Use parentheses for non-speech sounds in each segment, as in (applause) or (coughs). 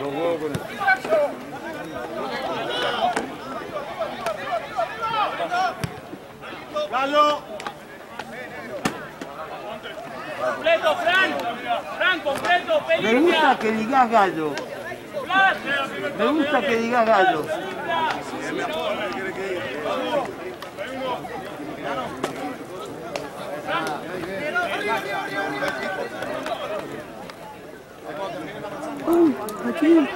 Los ¡Completo, Fran! ¡Fran, completo! Me gusta que digas gallo. Me gusta que digas gallo. 嗯，好听。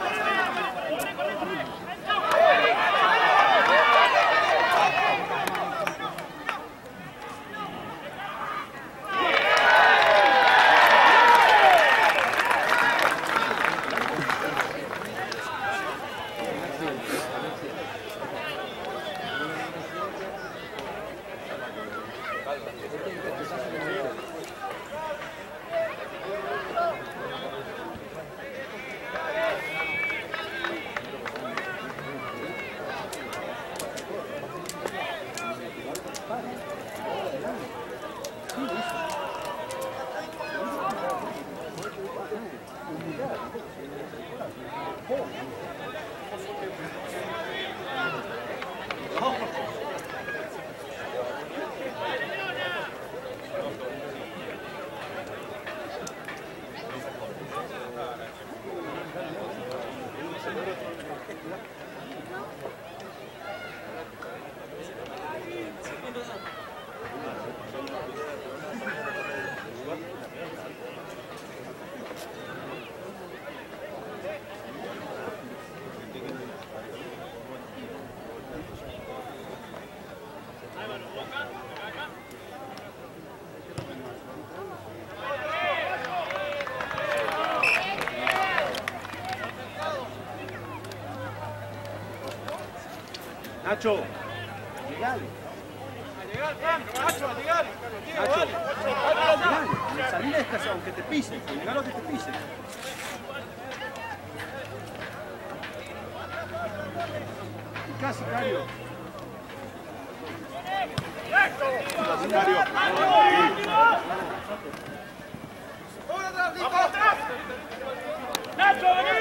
Go.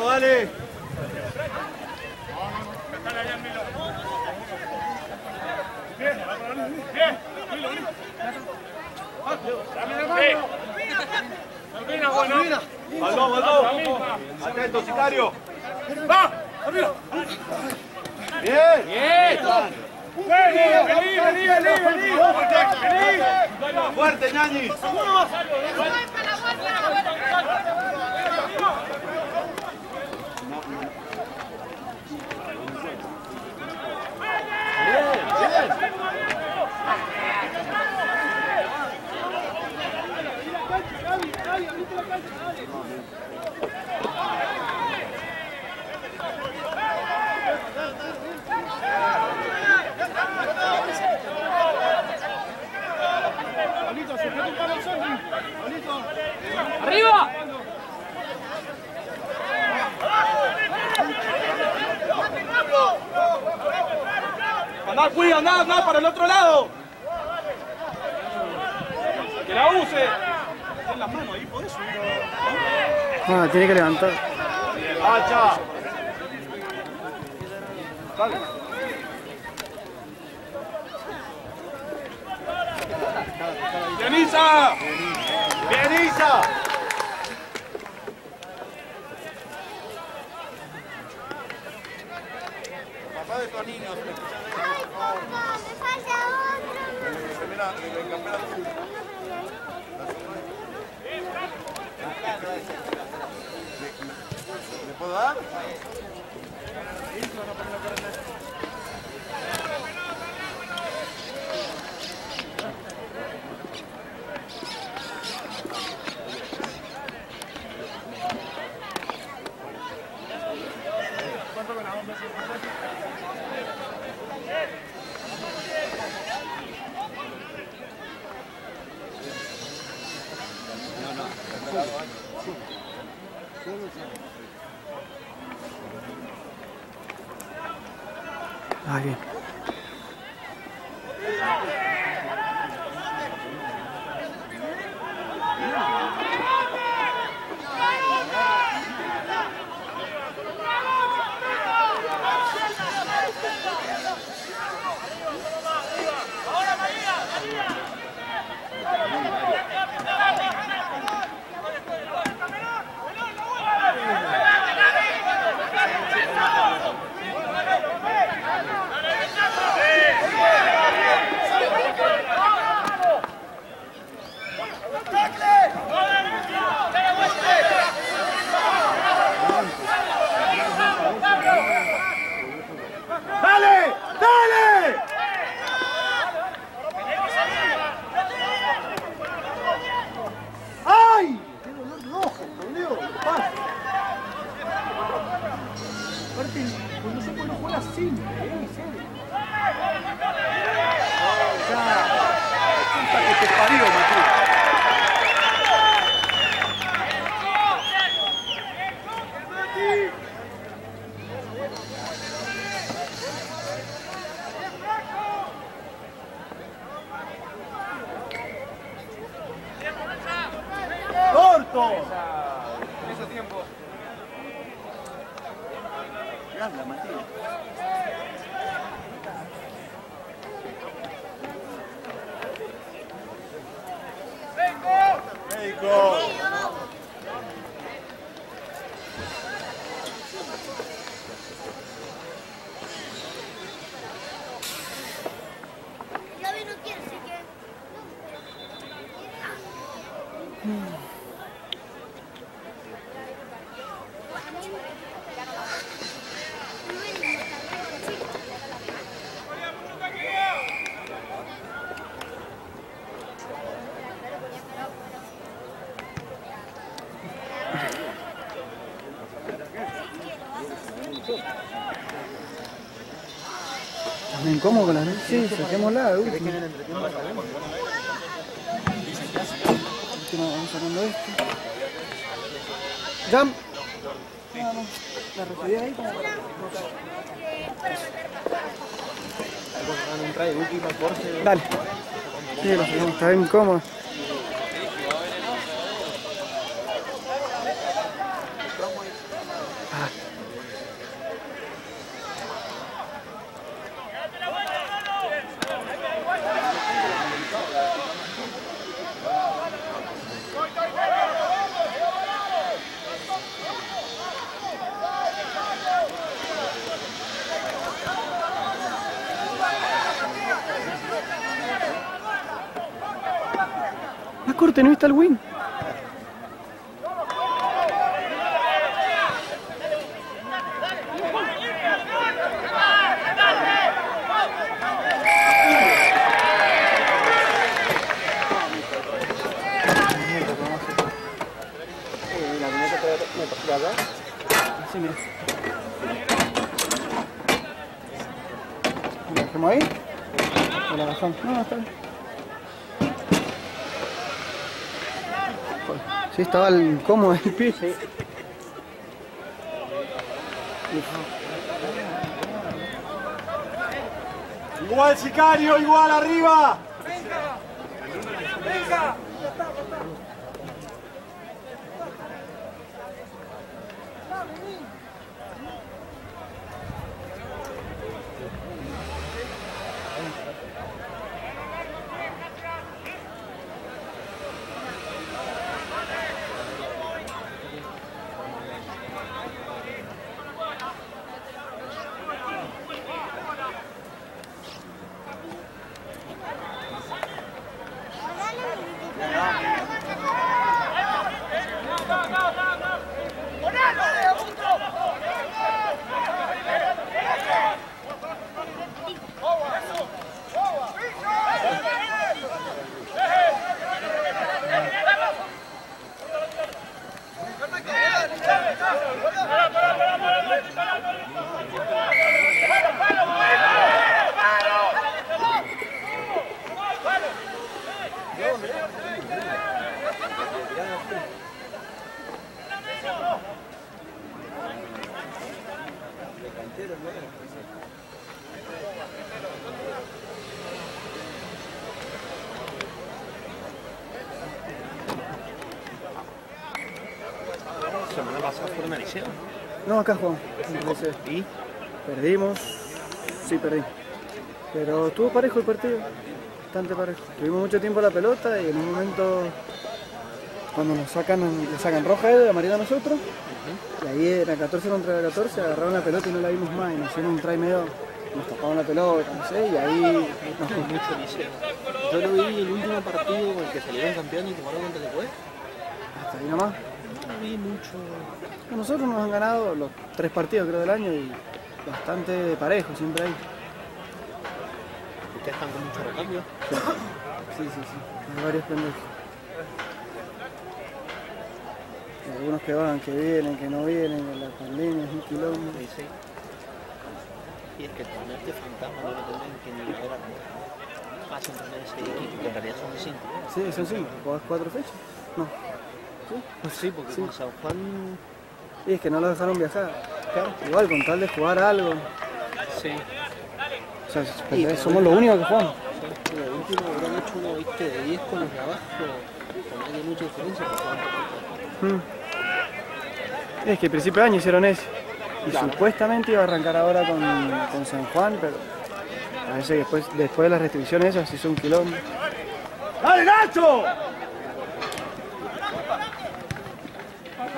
Pato, dale. Bien, bien. Bueno. ¡Vení, vení, vení, vení! ¡Fuerte, ¡Arriba! Andá, cuida, andá, andá para el otro lado. Que la use. Ten la mano ahí, podés subir. Ah, tiene que levantar. Hacha. Dale. ¡Bieniza! ¡Bieniza! Papá de Tonino. ¡Ay, ¡Me falta otro! Mira, el campeonato. ¿Le puedo dar? Cómo con la Sí, saquémosla de última. Última, vamos sacando esto. Jump. Vamos. La recibí ahí como para. Dale. Sí, la está bien cómoda. Corte, ¿no viste el win? Sí, mira. ¿Lo dejamos ahí? ¿O la bajamos? No, no, está bien. Joder, Sí, estaba el cómodo el pie. Igual sicario, igual arriba. Semana pasada fueron a Liceo. No, acá jugamos. ¿Y? Perdimos. Sí, perdí. Pero estuvo parejo el partido. Bastante parejo. Tuvimos mucho tiempo la pelota y en un momento cuando nos sacan, le sacan roja a él, amarilla a nosotros. Y ahí era 14 contra 14, agarraron la pelota y no la vimos más. Y nos hicieron un try medio, nos tapaban la pelota, no sé, y ahí nos Mucho. Yo lo vi el último partido con el que salieron campeones y tomaron contra después. hasta ahí nomás. Vi mucho. Nosotros nos han ganado los tres partidos creo del año y bastante parejo, siempre ahí. Ustedes están con mucho recambio. (coughs) Sí, sí, sí. Hay varios pendejos. Algunos que van, que vienen, que no vienen, en la pandemia es un quilombo. Sí, sí. Y es que este fantasma no lo tendrán que ni haber arrancado. Hacen tener ese equipo, que en realidad son cinco. Sí, son cinco. ¿Jugás cuatro fechas? No. Sí, porque Sí. con San Juan. Y es que no lo dejaron viajar. Claro. Igual, con tal de jugar algo. Sí. O sea, pero somos los únicos que jugamos. Lo último habrán hecho uno, viste, de 10 con los de abajo. Con hay mucha diferencia. porque Mm. Es que al principio de año hicieron eso. Y supuestamente iba a arrancar ahora con, con San Juan, pero a veces después, después de las restricciones esas se hizo un quilombo. ¡Dale, Nacho! Si la caja que jugás y tenés, por ejemplo, que igual la semana que viene tiene que ir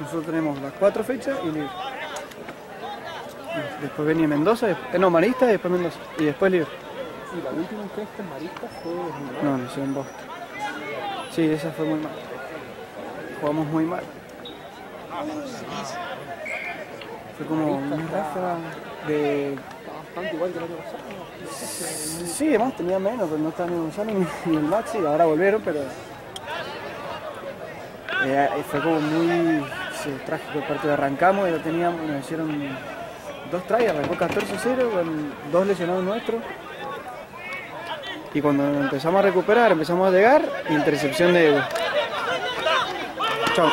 Nosotros tenemos las cuatro fechas y libre. Después venía Mendoza, después, eh, no, Marista y después Mendoza. Y después libre. Y la última encuesta en Marista fue 2009. No, no, en Boston. Sí, esa fue muy mal. Jugamos muy mal. Fue como una raza de... Bastante igual que el año pasado. Sí, además tenía menos, pero no estaba ni Gonzalo ni, ni el Maxi, ahora volvieron, pero... Eh, fue como muy sí, trágico partido. Arrancamos y lo teníamos, nos hicieron dos tries, arrancó 14-0 con dos lesionados nuestros. Y cuando empezamos a recuperar, empezamos a llegar, intercepción de Evo. Chao.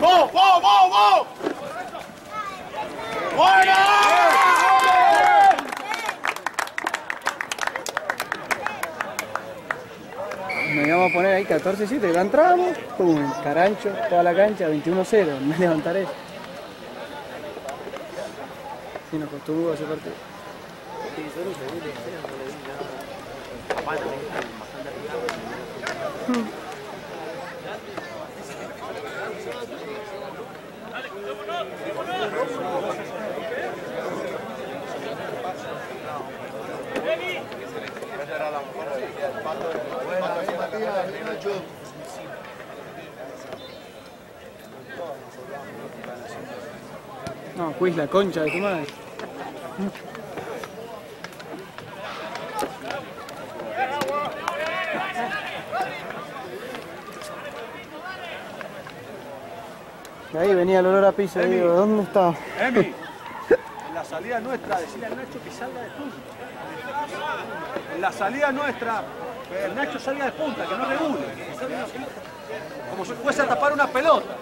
¡Vos. Nos íbamos a poner ahí 14-7, la entramos, pum, carancho, toda la cancha, 21-0, no levantar eso. Y nos serio, no Quiz, la concha de tu madre. Ahí venía el olor a pizza, Emi. digo, ¿dónde está? Emi, (laughs) en la salida nuestra, decirle al Nacho que salga de punta. En la salida nuestra, que el Nacho salga de punta, que no regule. Como si fuese a tapar una pelota.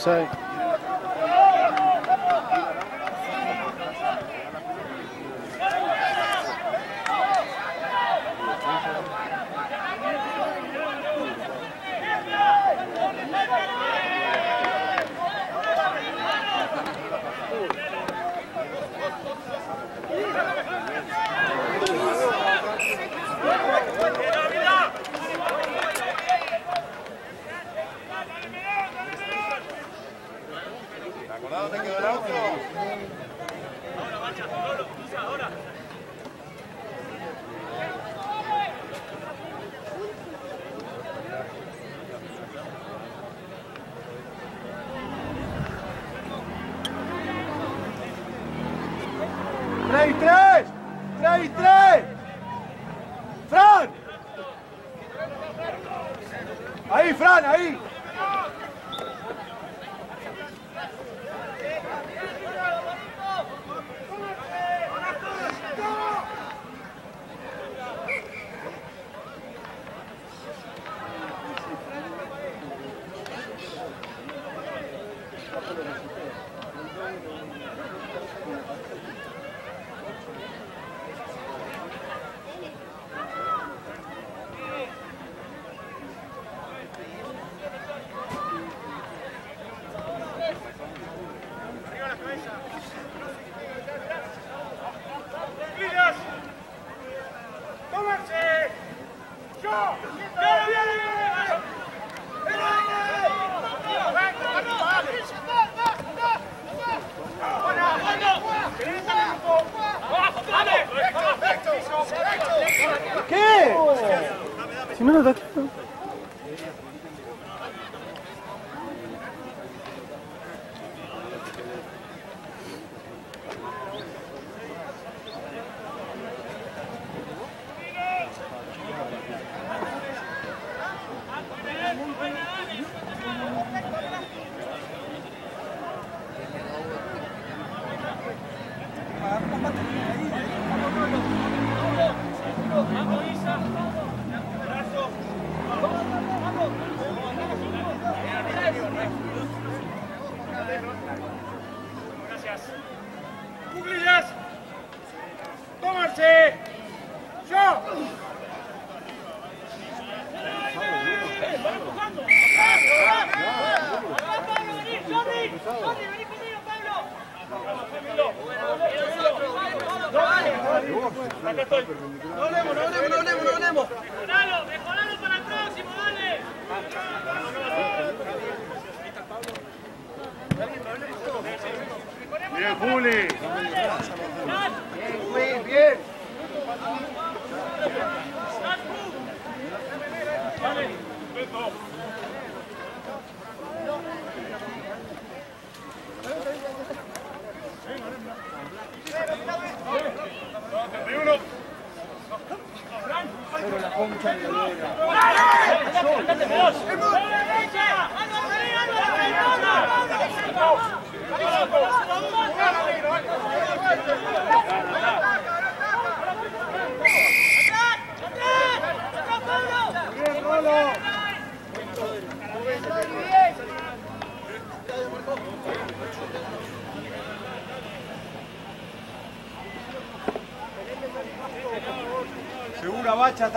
website.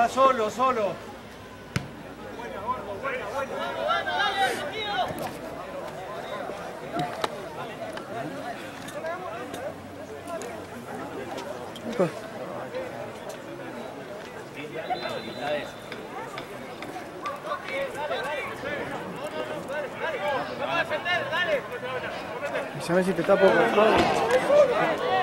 Está solo, solo. Avísame si te tapo por favor.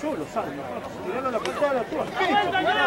Solo, sale. Tirando la patada, tú. Ah,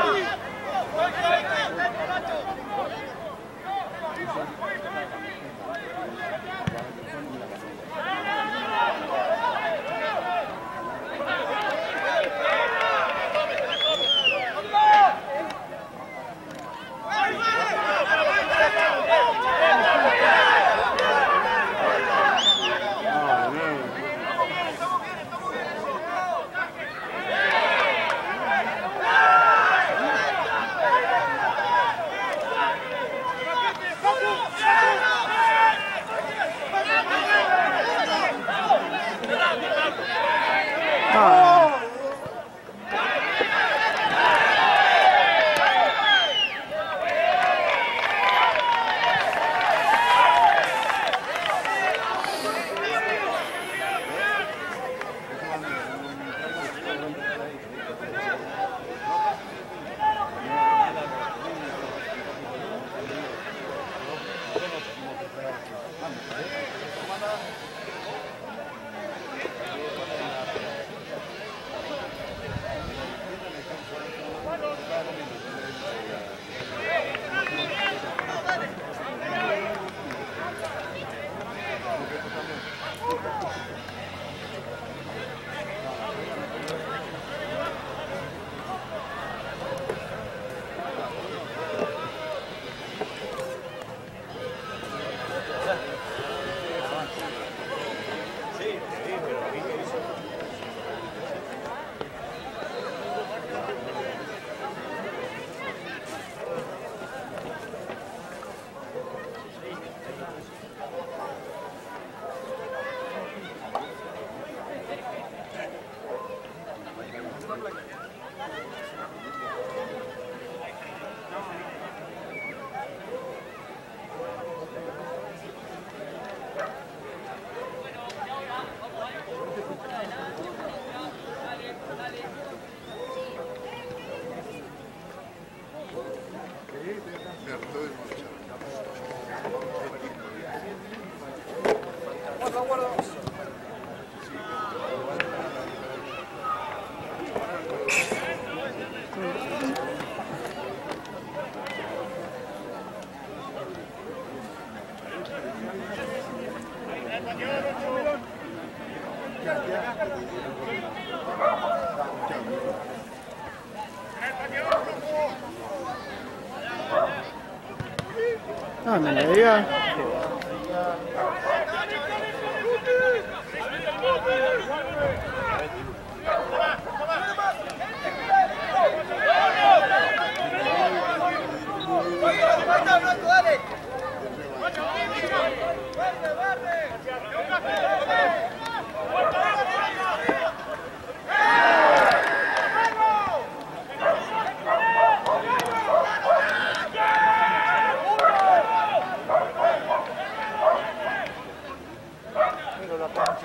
Ah,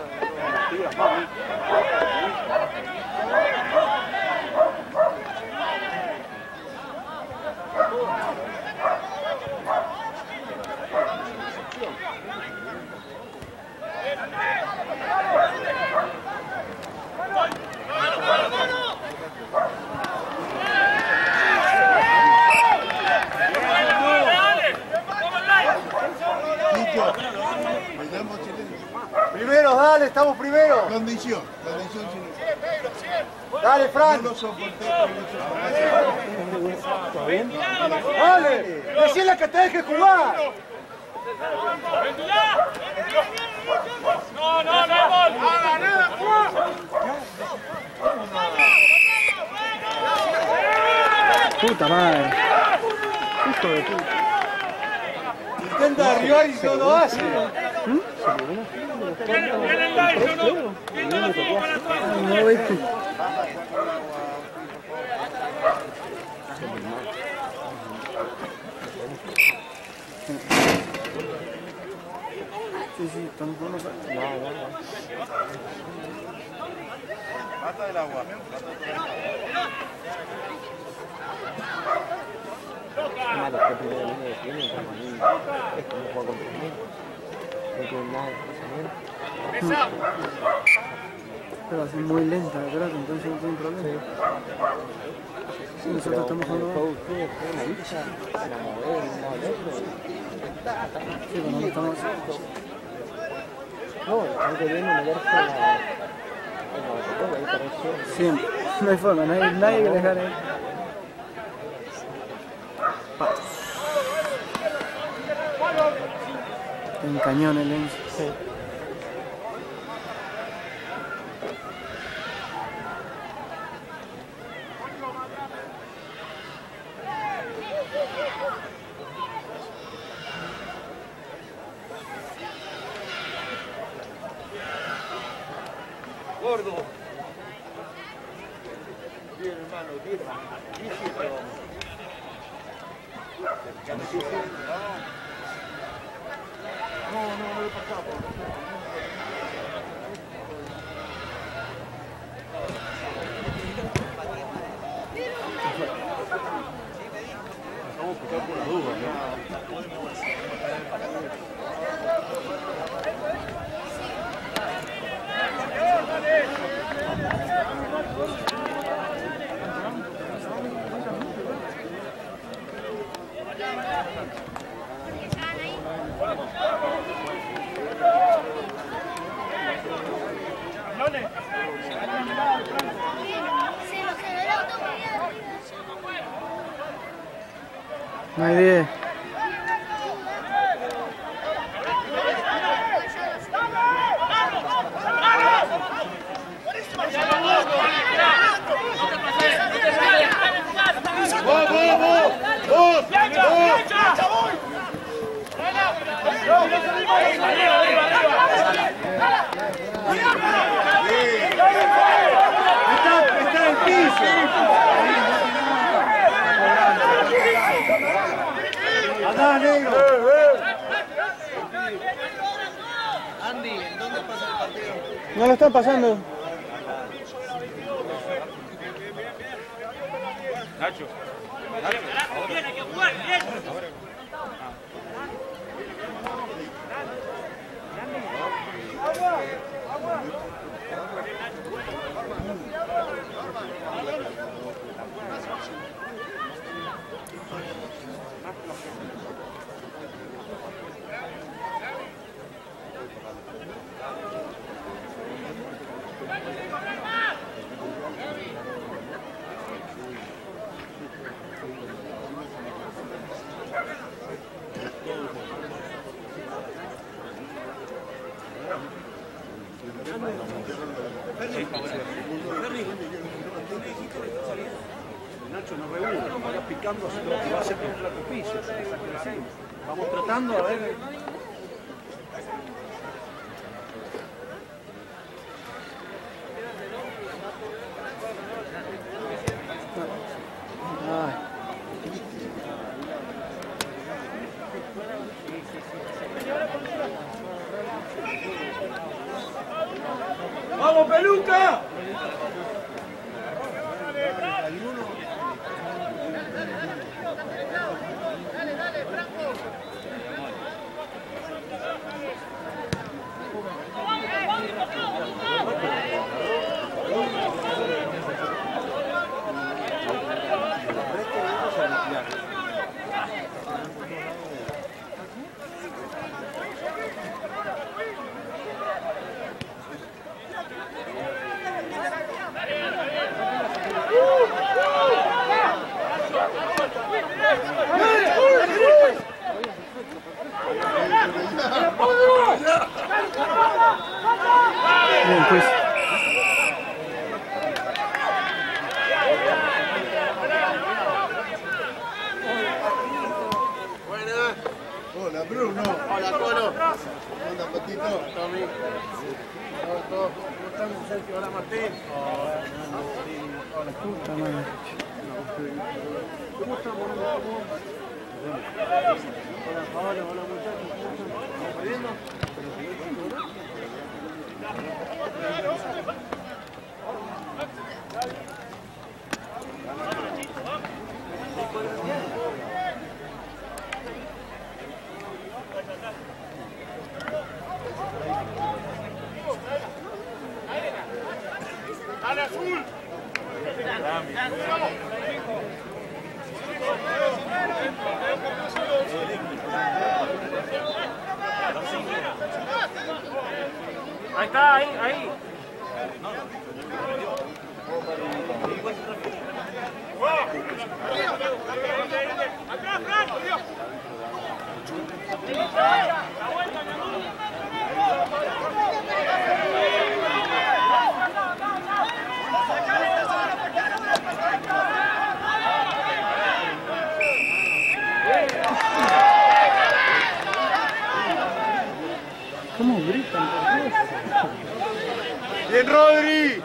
me la diga. Dale. Nico, me llamo chileno. Primero, dale, estamos primero. Condición, condición chilena. Dale, Fran. No lo soporté, pero lo soporté. Dale. Decirle que te deje jugar. Puta madre. Hijo de puta. Intenta derribar y no lo hace. No. Sí, sí. No, no, no. Mata el agua. Pero así muy lenta la pelota, entonces no tiene problema. Sí, nosotros estamos Pero jugando. Sí, cuando no estamos. No, la botella, ahí pareció. Siempre. (laughs) No hay forma, nadie, nadie que dejar ahí. En cañón el Enzo. Gordo. No lo están pasando. Nacho. Nacho Hola Patito. Tommy. Hola. ¿Cómo están Sergio? Hola Martín. Puta madre. ¿Cómo estamos? Hola hola muchachos. ¿Cómo? ¿Estamos viendo? Ahí está, ahí, ahí. ¿Cómo gritan? Bien Rodri.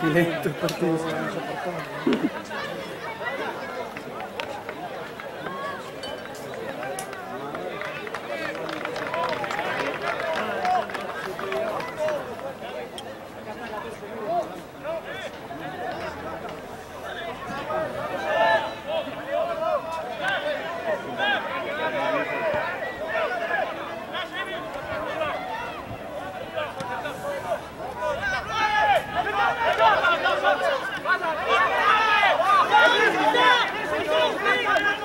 Qué lento el partido. se van soportando.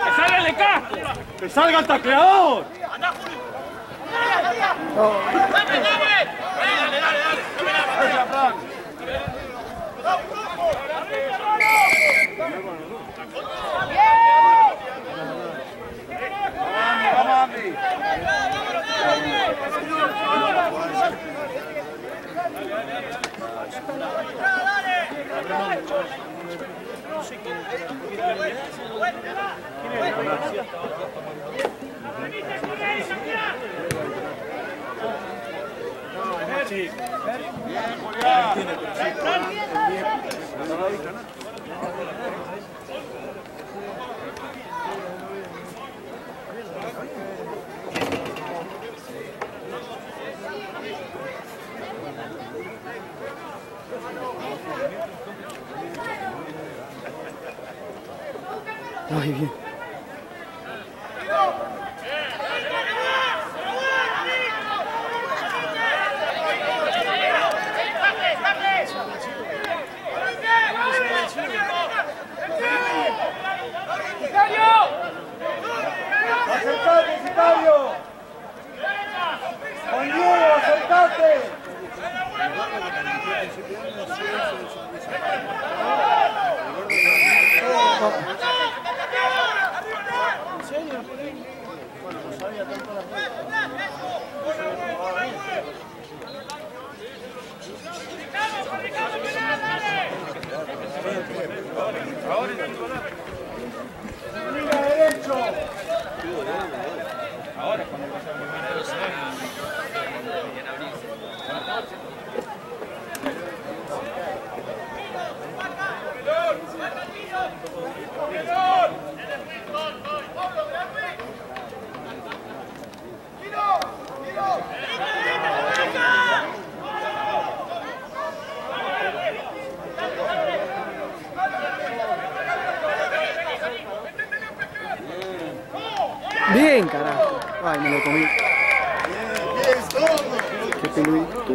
¡Que salga el de acá! ¡Que salga el tacleador! ¡Vamos, Andy! Ay, bien. Bien, carajo. Ay, me lo comí. Bien, bien, todo. Qué peludito.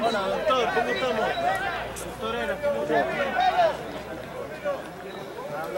Hola, doctor, ¿cómo estamos? Doctorera, ¿cómo estamos? Todo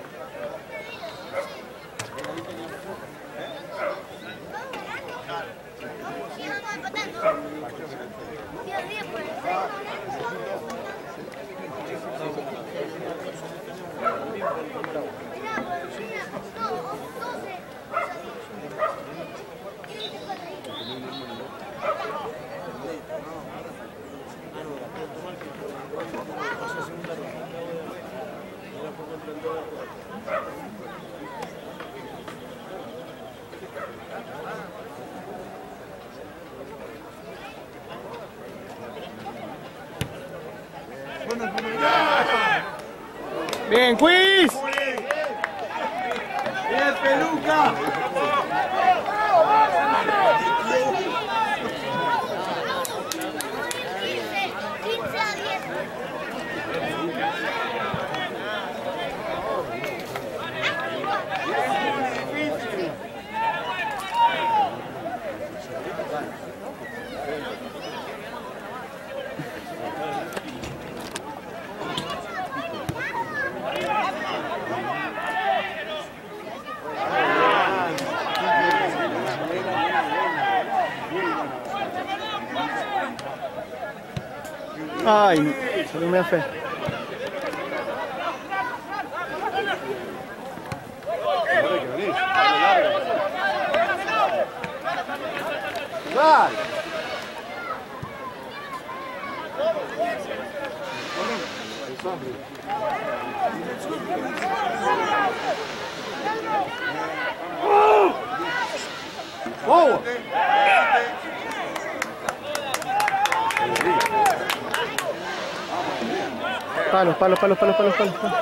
Palos, palos, palos, palos, palos. palos.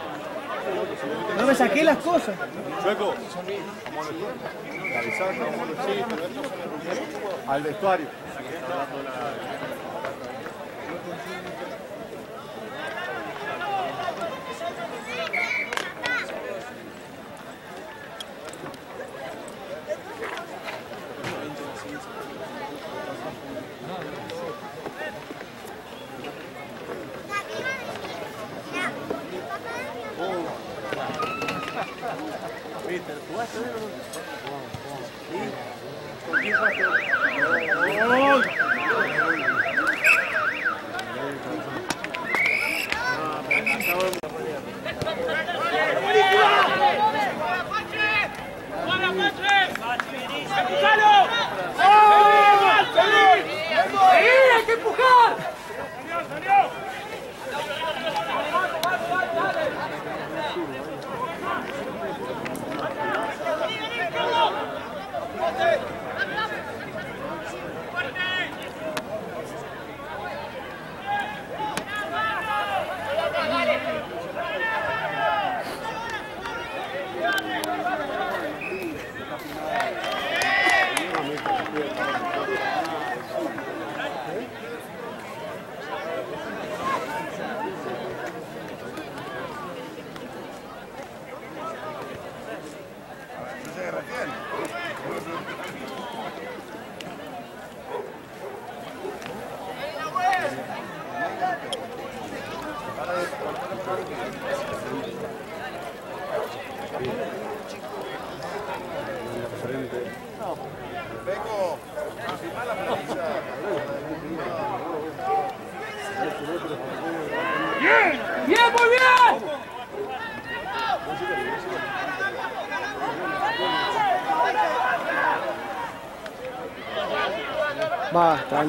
No me saqué las cosas. Chueco, al vestuario. 그래요.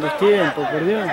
El destiempo, por Dios.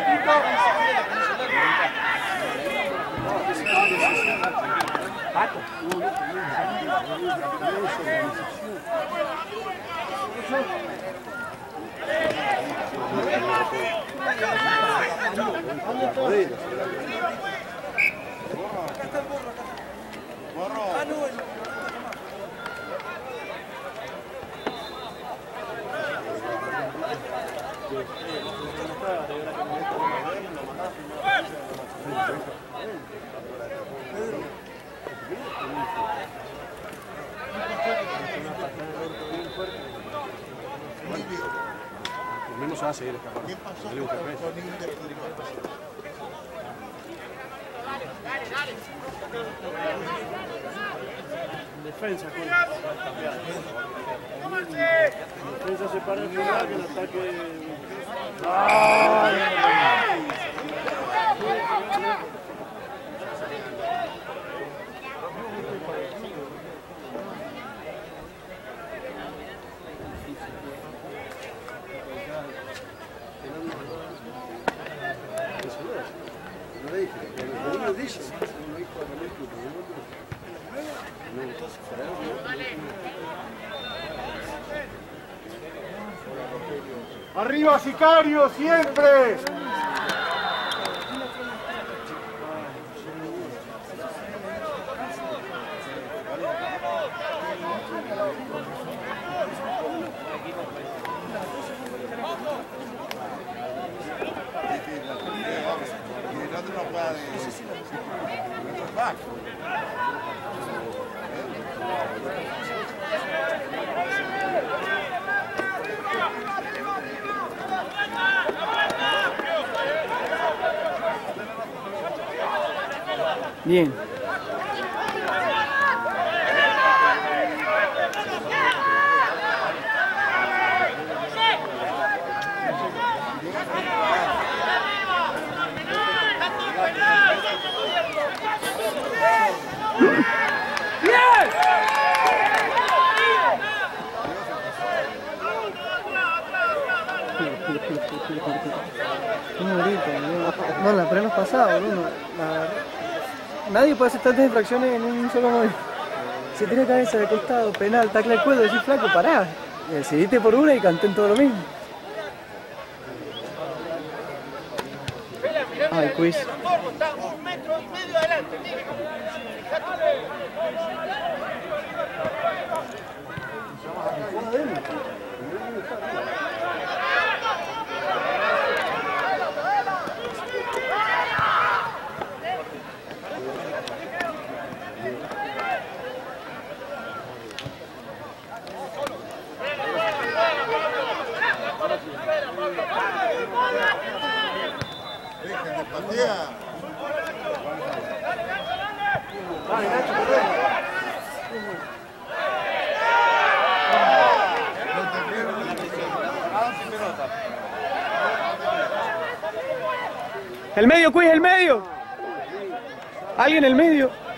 Por menos a seguir. Defensa, Defensa se para el el ataque. ¡Arriba, Sicario, siempre! De. Bien. No, la prueba pasada, boludo. La- Nadie puede hacer tantas infracciones en un solo momento. Se tira cabeza de costado, penal, tacle al cuello, decís flaco, pará. Decidiste por una y canté en todo lo mismo. Ay, quiz. El medio, quiz, el medio. Alguien en el medio.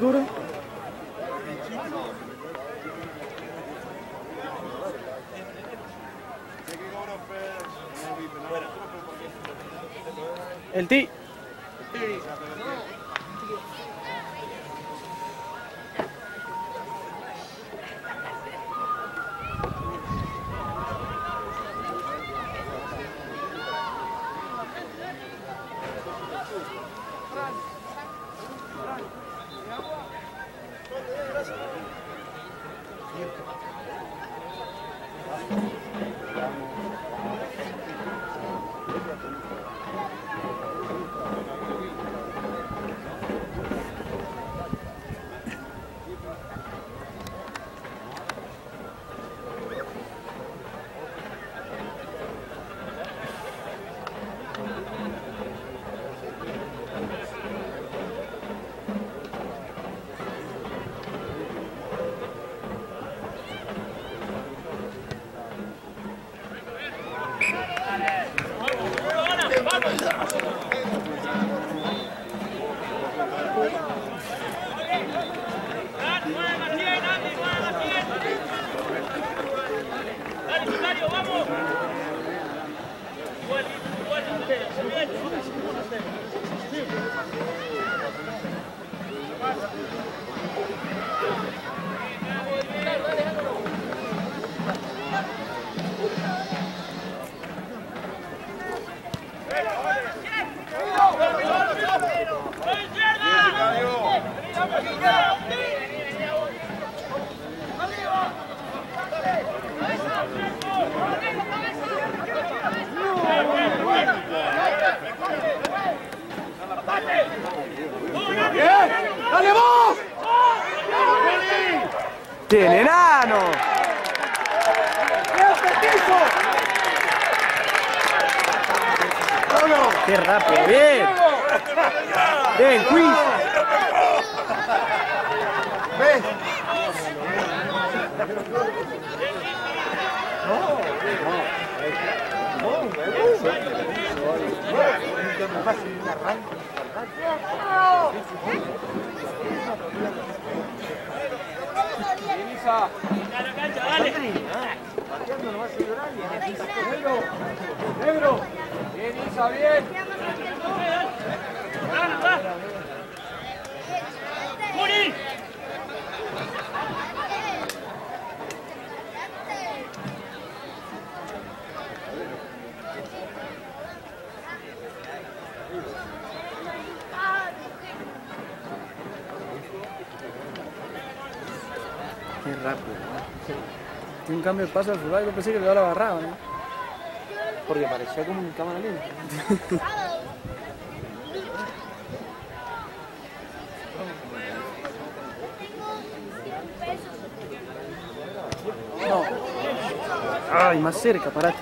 Qué cobra. El ti. Qué rápido. Un cambio de paso al fútbol, yo pensé que lo agarraba, ¿no? Porque parecía como un cámara lenta. (laughs) Ay, más cerca, parate.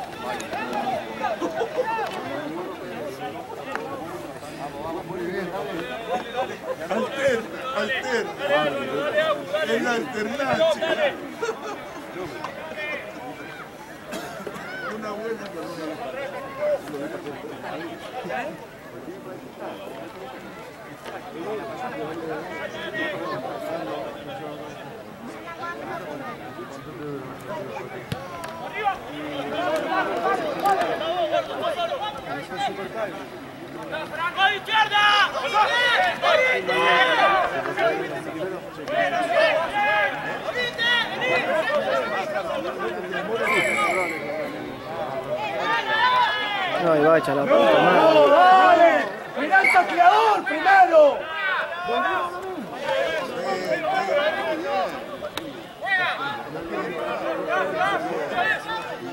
Alter, alter. Una buena Franco izquierda. No, a echar la puta madre. ¡Dale! ¡Mirá el tacleador primero!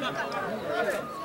なるほど。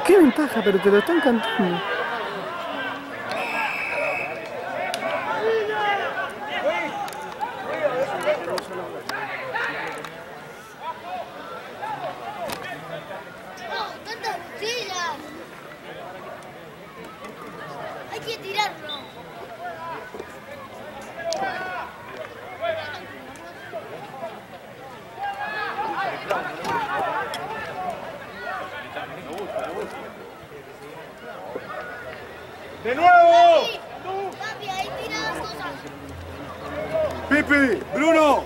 ¿Por qué ventaja? Pero te lo están cantando. No, tantas sillas. Hay que tirarlo. ¡De nuevo! Papi, ahí tira las cosas. ¡Pipi! ¡Bruno!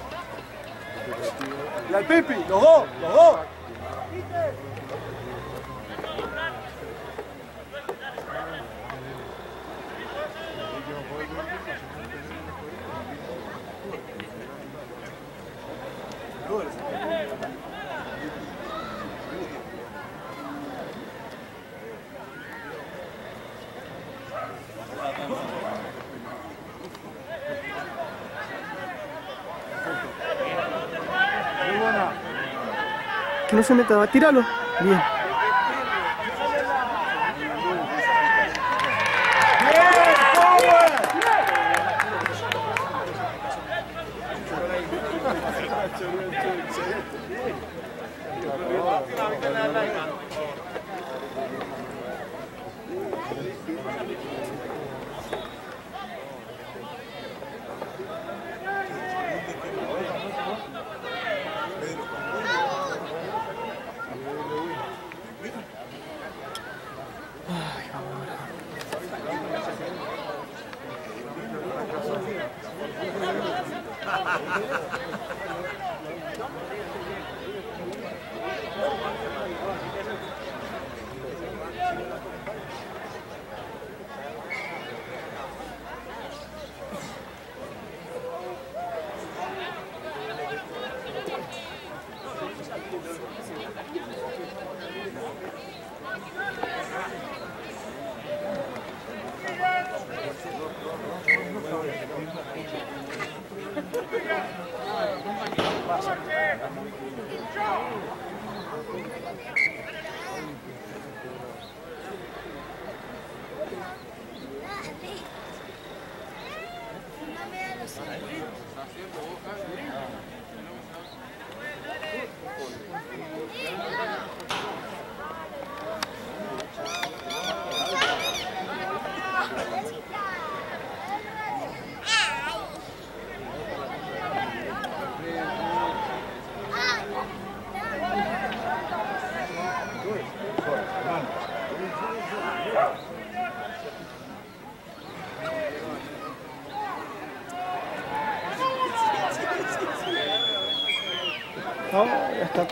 Y al Pipi, los dos, los dos. Que no se meta, tíralo. Bien.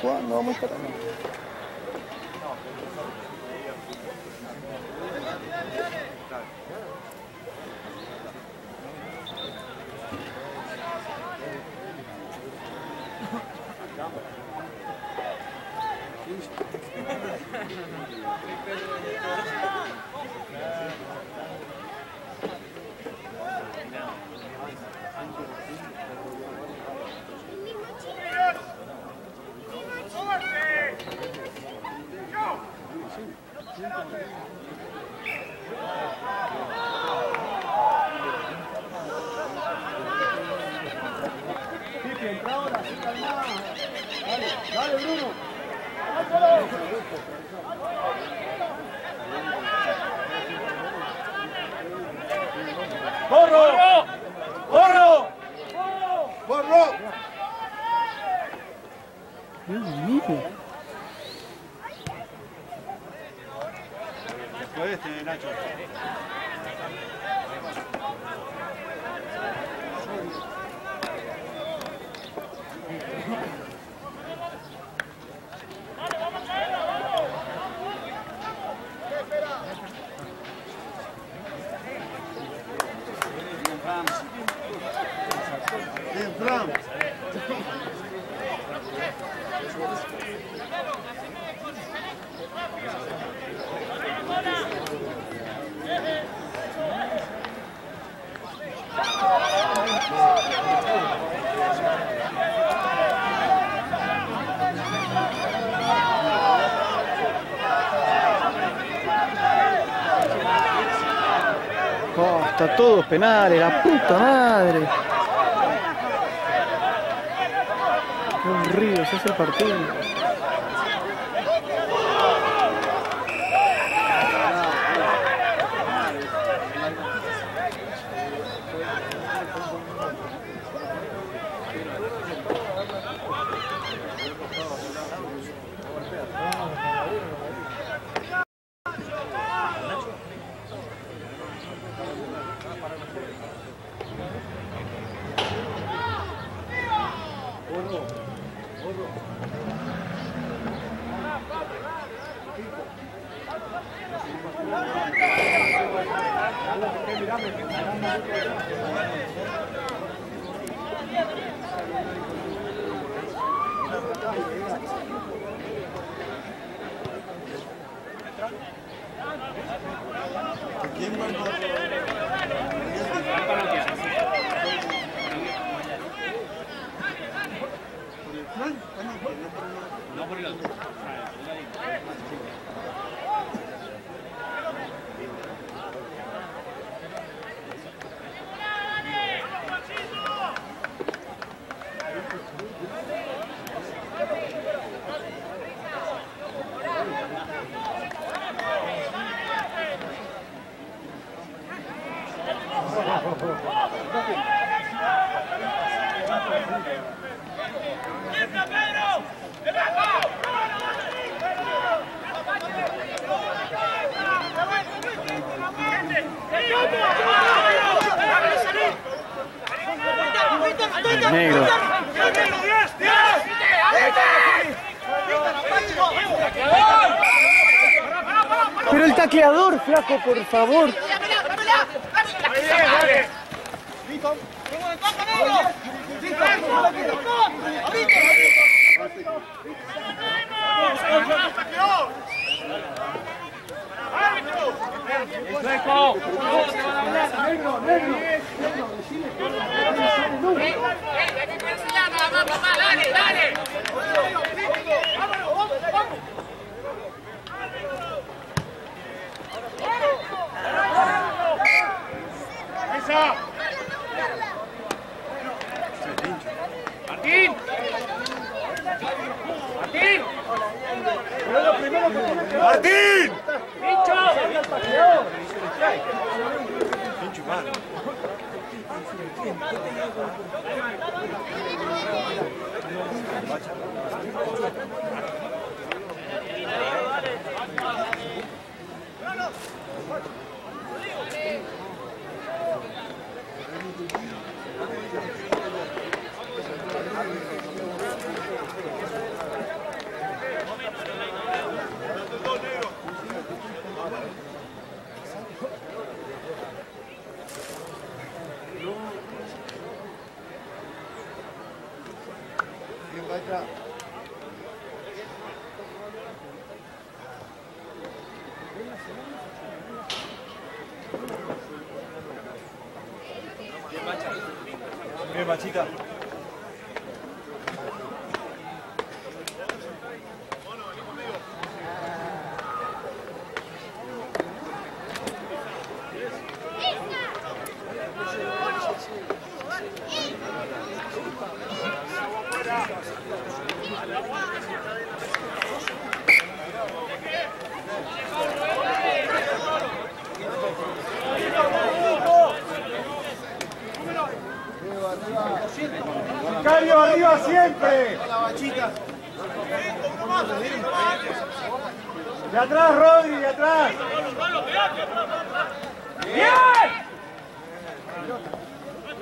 ¿Hasta cuándo vamos a entra ahora, sí, calma. Dale, dale, Bruno. Después este, Nacho. Bien, Fran. Está todos penales, la puta madre. Qué aburrido se hace el partido. ¿Quién mandó? Fran, ah, no, no, no, no. Negro. Pero el tacleador, flaco, por favor. ¡Martín! Bien, vaya. Bien, Machita. Sicario arriba siempre. De atrás, Rodri, de atrás. ¡Bien! No, al revés. De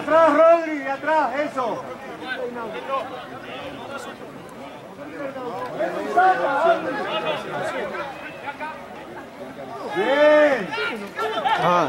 atrás, Rodri, atrás, eso. Bien. Ah,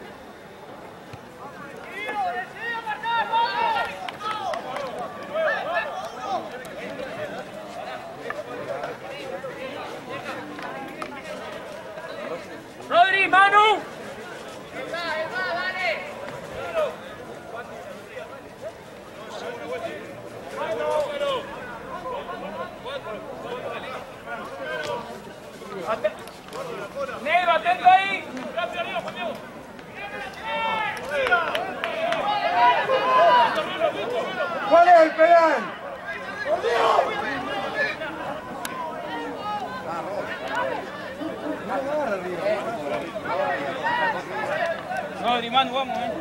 No, Grimán, vamos, eh.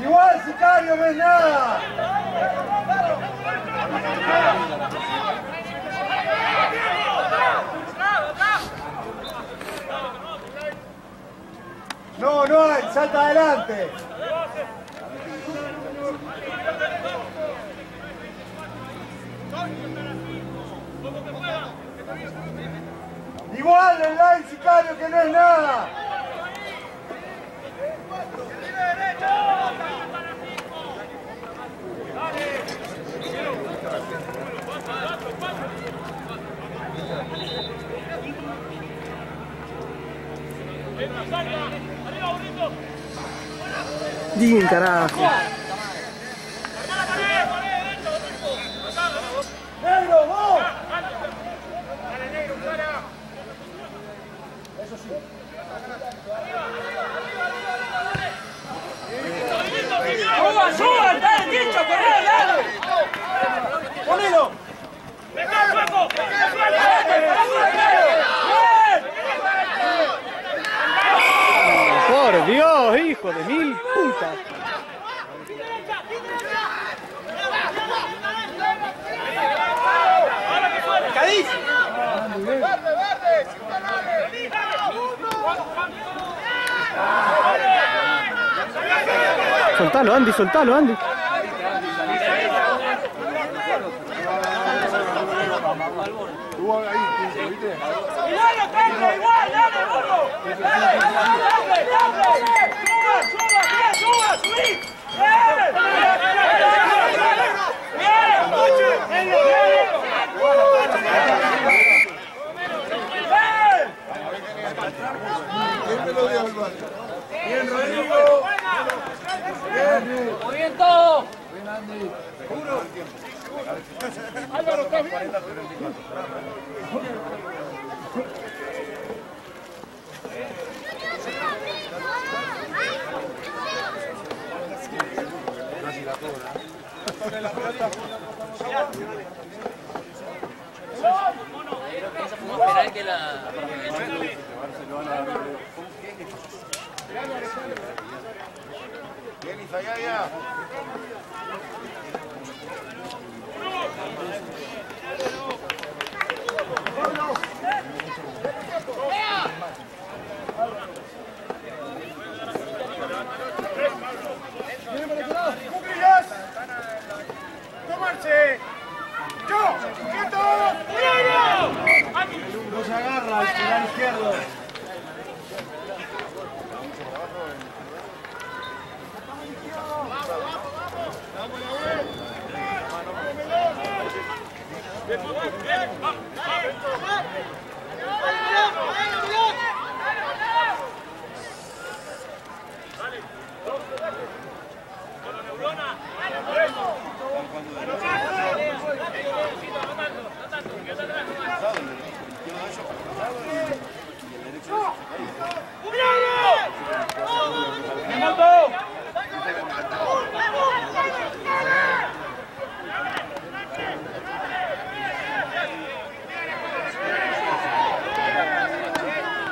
Igual sicario no es nada. No, no salta adelante. Igual el line sicario que no es nada. Bien, carajo. Negro, vos. ¡Suba, suba! ¡Está el dicho, corre, dale! Ponelo. Por Dios, hijo de mil putas. Soltalo, Andy, soltalo, Andy. ¡Dale, Pedro, igual! ¡Dale, burro! ¡Dale, bien, suba, subí! ¡Bien! ¡Bien! ¡Bien! ¿Quién me lo dio el balón? Bien, bien todo! esperar que la... Bien, Izayaya. ¡Cuclillas! ¡Tomarse! ¡Yo! ¡Quietos! No se agarra al final izquierdo.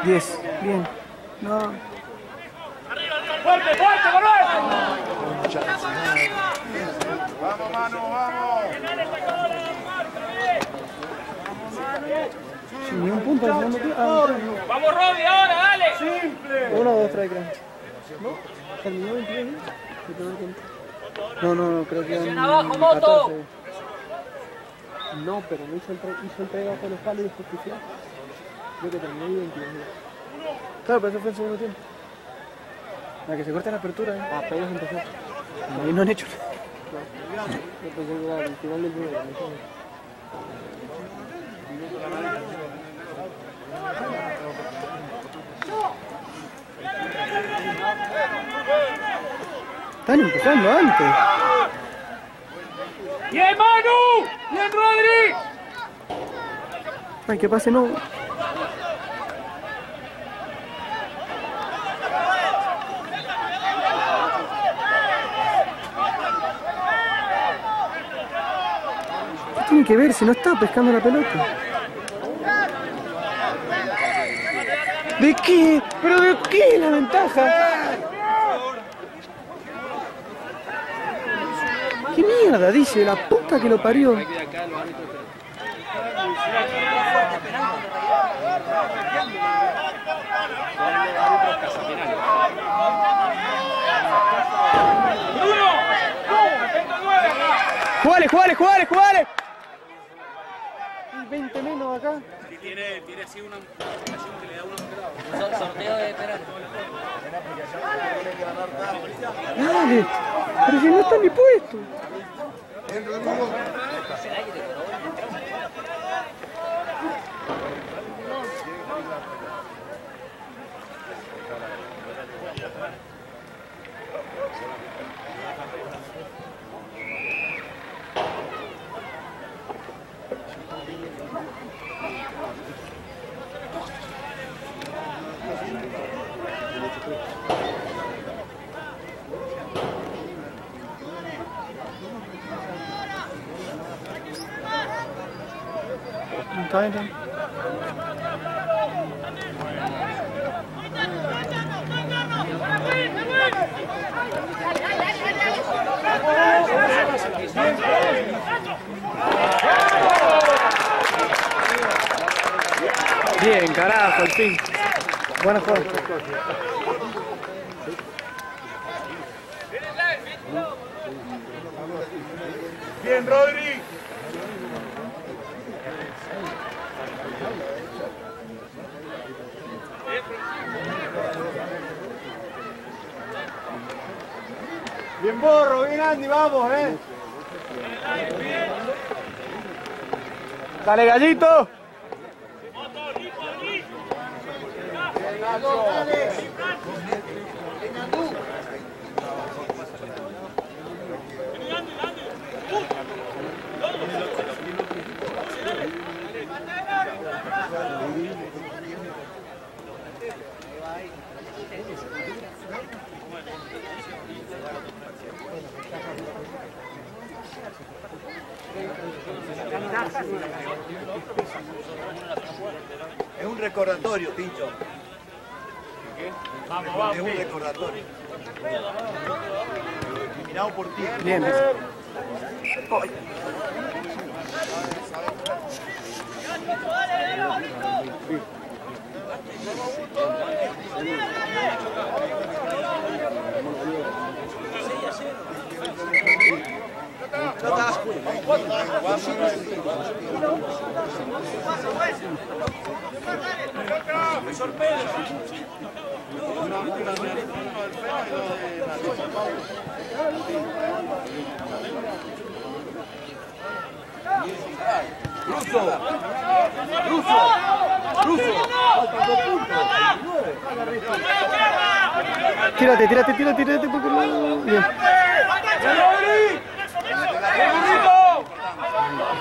Diez, bien. No, ¡Fuerte, fuerte, Manuel! Vamos, mano, vamos. Sin ni un punto al segundo tiempo. Ah, ¡Vamos, Rodri, ahora, dale! uno o dos strikes. ¿No? ¿Terminó 23 el primer tiempo? No, no, no, creo que abajo, Moto! 14. No, pero no hizo el, tre- hizo el trade bajo los palos y pifió. Creo que terminó ahí 22. Claro, pero eso fue el segundo tiempo. La que se corta la apertura, ¿eh? Ah, apenas empezó. Y no han hecho nada. Yo pensé que era el final del juego. Están empezando antes. ¡Bien, Manu! ¡Bien, Rodri! Ay, que pase no. ¿Qué tiene que ver si no está pescando la pelota? ¿De qué? ¿Pero de qué la ventaja? mierda, dice, la puta que lo parió. ¡Bruno! ¡No! ¡Atento al nueve acá! ¡Jugale, jugale, jugale, jugale! Y 20 menos acá. Sorteo de penales. Dale, pero si no está ni puesto. Bien, Bien, está bien. Bien, carajo, al fin. Buena juego. Bien, Rodri. Bien, Borro, bien, Andy, vamos, eh. Dale, gallito. Es un recordatorio, Tincho. Es un recordatorio. Mirado por ti. Bien. Tírate, tírate, tírate, tírate. porque no- Bien.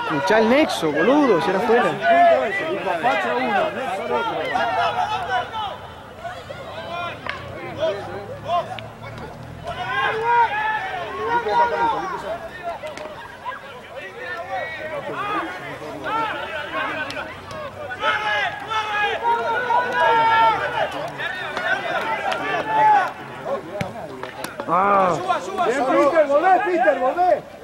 Escuchá el nexo, boludo, si era afuera. Ah, Bien, Peter, volvé, Peter, volvé.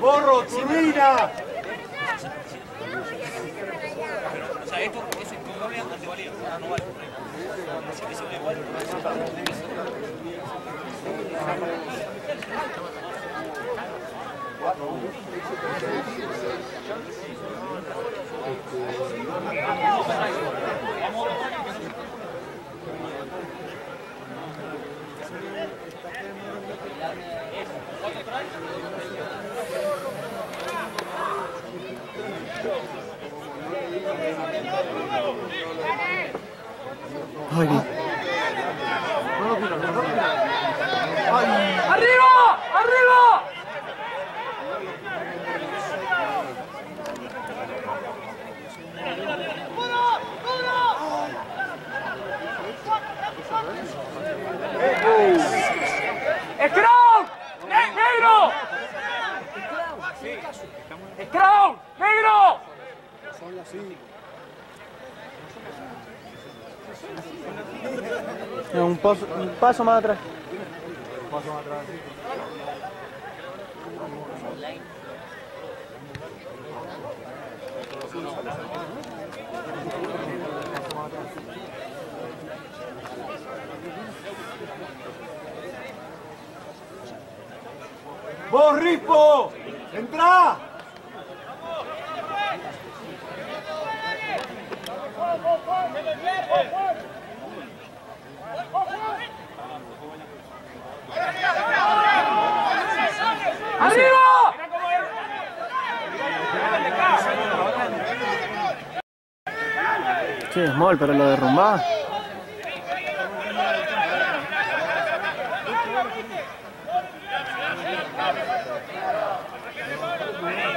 Borro, turbina. Ay, bien. ¡Arriba! ¡Arriba! No, un, paso, más atrás. Paso más atrás. ¡Vos, Rispo! ¡Entrá! ¡Arriba! Sí, es mol, pero lo derrumbás.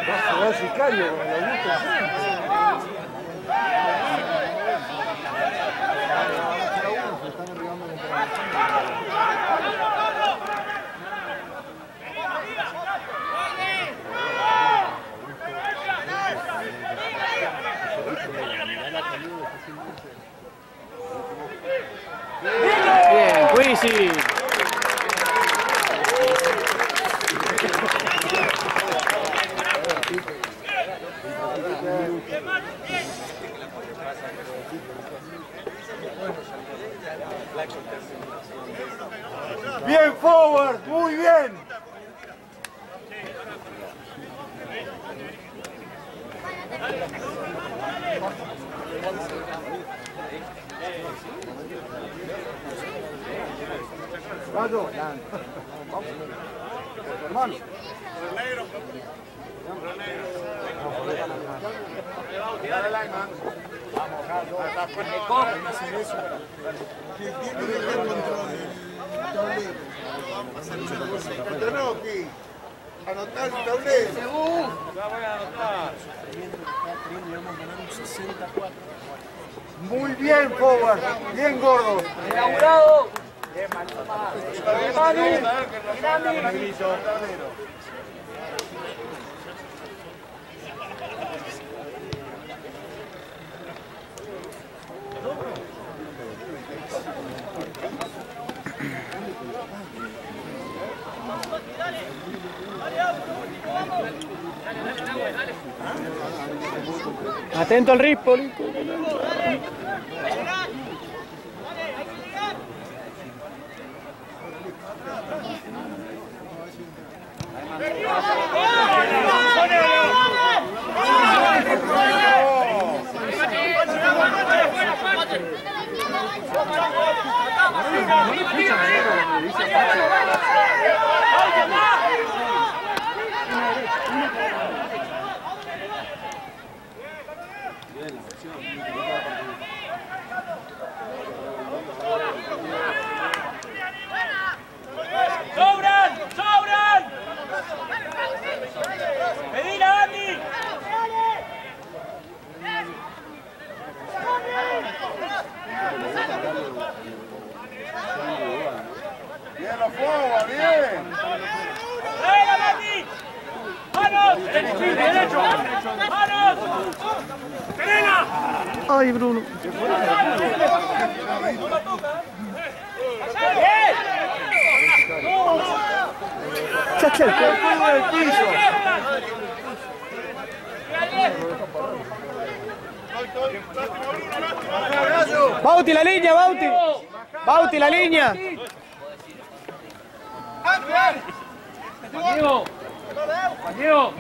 Vas a jugar sicario con el adulto. Bien, Quisi. Bien, forward, muy bien. Vamos. Hermano. Rocky, anotar el tablero. Muy bien, forward. Bien, gordo. Inaugurado. Manu. Inami. Atento al Rispoli. Bruno. Bauti, la línea, Bauti. Bauti, la línea. Diego. Diego.